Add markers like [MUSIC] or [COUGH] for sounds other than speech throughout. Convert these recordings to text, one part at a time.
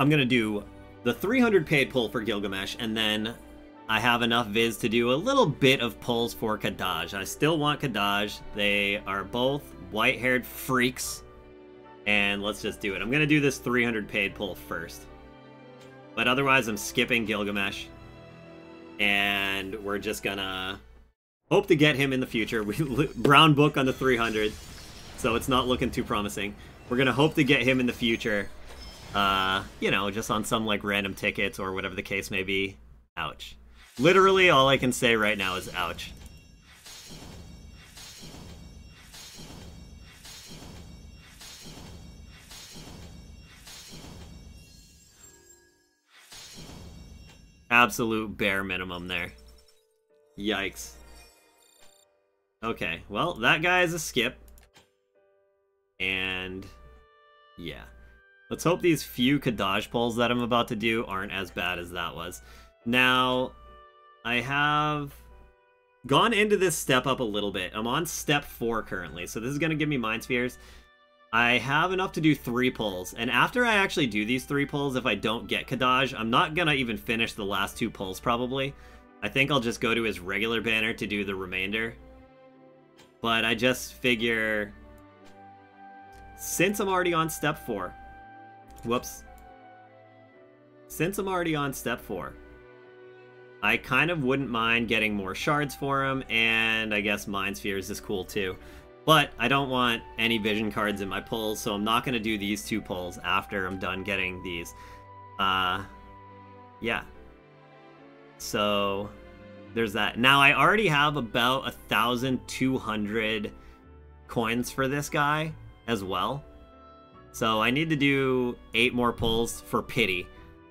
I'm gonna do the 300 paid pull for Gilgamesh, and then I have enough Viz to do a little bit of pulls for Kadaj. I still want Kadaj. They are both white-haired freaks, and let's just do it. I'm gonna do this 300 paid pull first. But otherwise, I'm skipping Gilgamesh, and we're just gonna hope to get him in the future. [LAUGHS] We Brown book on the 300, so it's not looking too promising. We're gonna hope to get him in the future, uh, you know, just on some like random tickets or whatever the case may be. Ouch. Literally, all I can say right now is ouch. Absolute bare minimum there. Yikes. Okay, well, that guy is a skip. And yeah. Let's hope these few Kadaj pulls that I'm about to do aren't as bad as that was. Now, I have gone into this step up a little bit. I'm on step four currently, so this is going to give me Mind Spheres. I have enough to do three pulls, and after I actually do these three pulls, if I don't get Kadaj, I'm not going to even finish the last two pulls probably. I think I'll just go to his regular banner to do the remainder. But I just figure since I'm already on step four, whoops. Since I'm already on step four, I kind of wouldn't mind getting more shards for him, and I guess Mind Spheres is cool too. But I don't want any vision cards in my pulls, so I'm not going to do these two pulls after I'm done getting these. Uh, yeah. So there's that. Now I already have about a thousand two hundred coins for this guy as well. So I need to do eight more pulls for pity.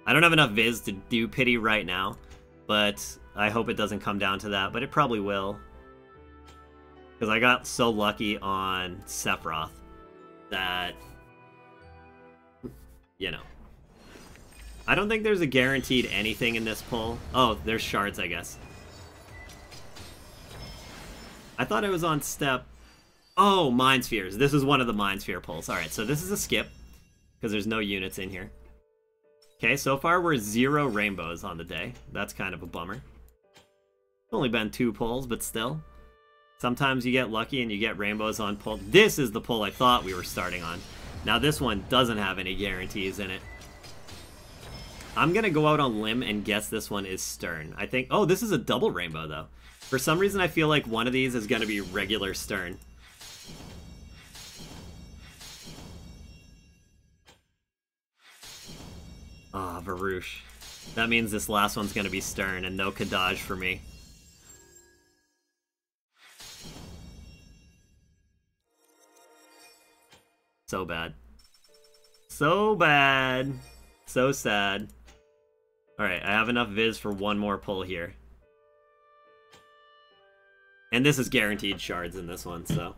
I don't have enough viz to do pity right now, but I hope it doesn't come down to that, but it probably will. Because I got so lucky on Sephiroth that, you know. I don't think there's a guaranteed anything in this pull. Oh, there's shards, I guess. I thought I was on step... Oh, Mind Spheres. This is one of the Mind Sphere pulls. Alright, so this is a skip, because there's no units in here. Okay, so far we're zero rainbows on the day. That's kind of a bummer. Only been two pulls, but still. Sometimes you get lucky and you get rainbows on pull. This is the pull I thought we were starting on. Now this one doesn't have any guarantees in it. I'm gonna go out on limb and guess this one is Sterne. I think, oh, this is a double rainbow though. For some reason, I feel like one of these is to be regular Sterne. Ah, oh, Varouche. That means this last one's to be Sterne and no Kadaj for me. So bad. So bad. So sad. Alright, I have enough Viz for one more pull here. And this is guaranteed shards in this one, so.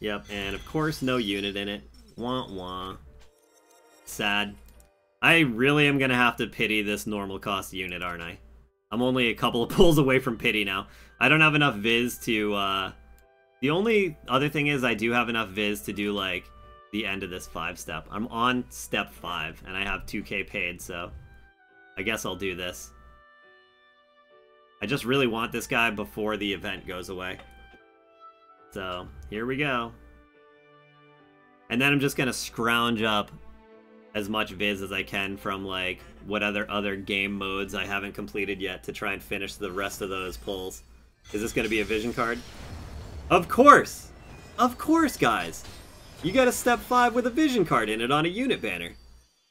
Yep, and of course no unit in it. Wah wah. Sad. I really am gonna have to pity this normal cost unit, aren't I? I'm only a couple of [LAUGHS] pulls away from pity now. I don't have enough viz to, uh... The only other thing is I do have enough viz to do, like, the end of this five step. I'm on step five, and I have 2k paid, so... I guess I'll do this. I just really want this guy before the event goes away. So, here we go. And then I'm just gonna scrounge up as much viz as I can from like what other other game modes I haven't completed yet to try and finish the rest of those pulls. Is this gonna be a vision card? Of course! Of course, guys! You got a step 5 with a vision card in it on a unit banner.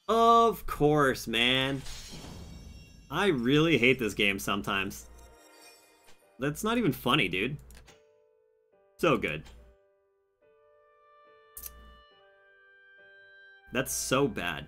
Of course, man. I really hate this game sometimes. That's not even funny, dude. So good. That's so bad.